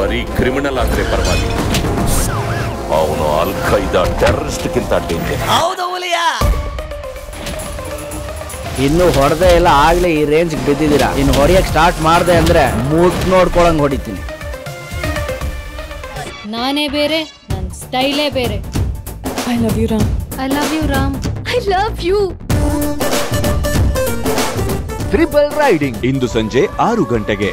ಬರೀ ಕ್ರಿಮಿನಲ್ ಆದ್ರೆ ಪರವಾಗಿಲ್ಲ. ಅವನು ಅಲ್ ಖೈದಾ ಟೆರರಿಸ್ಟ್ಗಿಂತ ಡೇಂಜರ್ ಹೌದು ಹುಲಿಯ. ಇನ್ನು ಹೊಡೆದೇ ಇಲ್ಲ ಆಗ್ಲೇ ಈ ರೇಂಜ್ ಬಿದ್ದಿದ್ದೀರಾ? ಇನ್ನು ಹೊಡಿಯಕ್ ಸ್ಟಾರ್ಟ್ ಮಾಡ್ದೆ ಅಂದ್ರೆ ಮೂಟ್ ನೋಡ್ಕೊಳಂಗ್ ಹೊಡಿತೀನಿ. ನಾನೇ ಬೇರೆ ನನ್ನ ಸ್ಟೈಲೇ ಬೇರೆ. I love you Ram I love you Ram I love you triple riding ಇಂದು ಸಂಜೆ ಆರು ಗಂಟೆಗೆ.